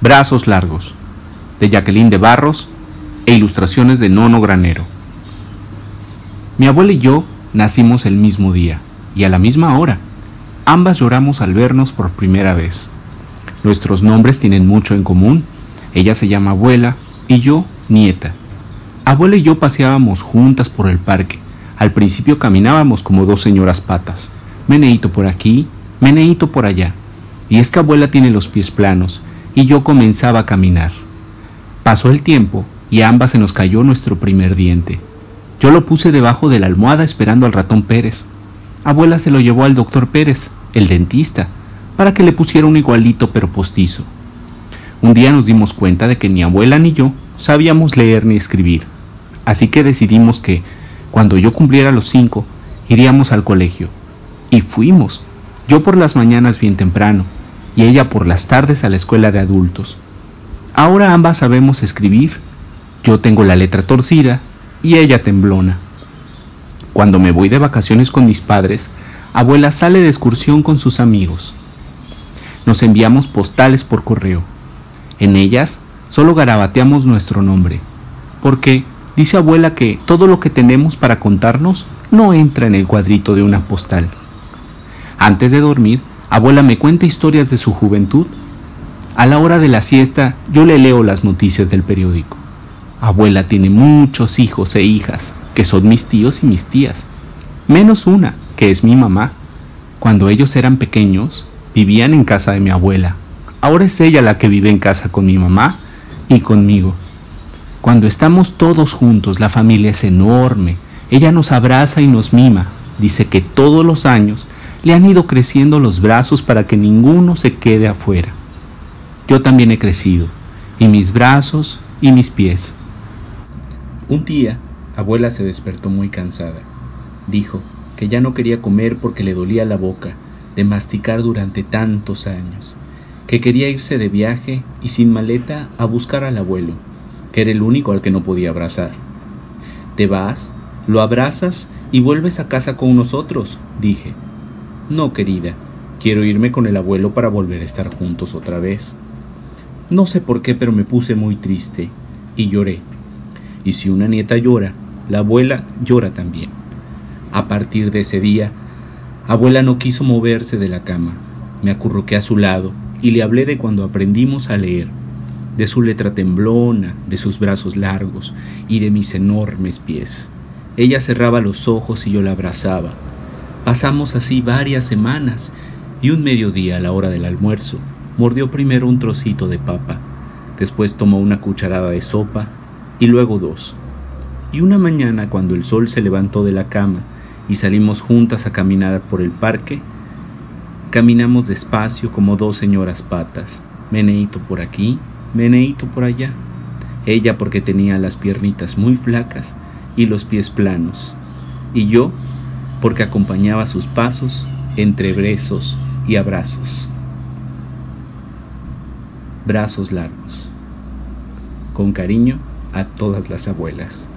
Brazos largos, de Jacqueline de Barros e ilustraciones de Nono Granero. Mi abuela y yo nacimos el mismo día y a la misma hora. Ambas lloramos al vernos por primera vez. Nuestros nombres tienen mucho en común. Ella se llama abuela y yo nieta. Abuela y yo paseábamos juntas por el parque. Al principio caminábamos como dos señoras patas. Meneito por aquí, meneito por allá. Y es abuela tiene los pies planos y yo comenzaba a caminar. Pasó el tiempo y a ambas se nos cayó nuestro primer diente. Yo lo puse debajo de la almohada esperando al ratón Pérez. Abuela se lo llevó al doctor Pérez, el dentista, para que le pusiera un igualito pero postizo. Un día nos dimos cuenta de que ni abuela ni yo sabíamos leer ni escribir, así que decidimos que, cuando yo cumpliera los cinco, iríamos al colegio. Y fuimos, yo por las mañanas bien temprano, y ella por las tardes a la escuela de adultos. Ahora ambas sabemos escribir. Yo tengo la letra torcida y ella temblona. Cuando me voy de vacaciones con mis padres, abuela sale de excursión con sus amigos. Nos enviamos postales por correo. En ellas solo garabateamos nuestro nombre, porque dice abuela que todo lo que tenemos para contarnos no entra en el cuadrito de una postal. Antes de dormir, abuela me cuenta historias de su juventud. A la hora de la siesta yo le leo las noticias del periódico. Abuela tiene muchos hijos e hijas, que son mis tíos y mis tías, menos una, que es mi mamá. Cuando ellos eran pequeños, vivían en casa de mi abuela. Ahora es ella la que vive en casa con mi mamá y conmigo. Cuando estamos todos juntos, la familia es enorme. Ella nos abraza y nos mima. Dice que todos los años le han ido creciendo los brazos para que ninguno se quede afuera. Yo también he crecido, y mis brazos y mis pies. Un día, abuela se despertó muy cansada. Dijo que ya no quería comer porque le dolía la boca de masticar durante tantos años, que quería irse de viaje y sin maleta a buscar al abuelo, que era el único al que no podía abrazar. Te vas, lo abrazas y vuelves a casa con nosotros, dije. No, querida, quiero irme con el abuelo para volver a estar juntos otra vez. No sé por qué, pero me puse muy triste y lloré. Y si una nieta llora, la abuela llora también. A partir de ese día, abuela no quiso moverse de la cama. Me acurruqué a su lado y le hablé de cuando aprendimos a leer, de su letra temblona, de sus brazos largos y de mis enormes pies. Ella cerraba los ojos y yo la abrazaba. Pasamos así varias semanas y un mediodía a la hora del almuerzo mordió primero un trocito de papa, después tomó una cucharada de sopa y luego dos. Y una mañana cuando el sol se levantó de la cama y salimos juntas a caminar por el parque, caminamos despacio como dos señoras patas, meneito por aquí, meneito por allá. Ella porque tenía las piernitas muy flacas y los pies planos, y yo porque acompañaba sus pasos entre besos y abrazos. Brazos largos. Con cariño, a todas las abuelas.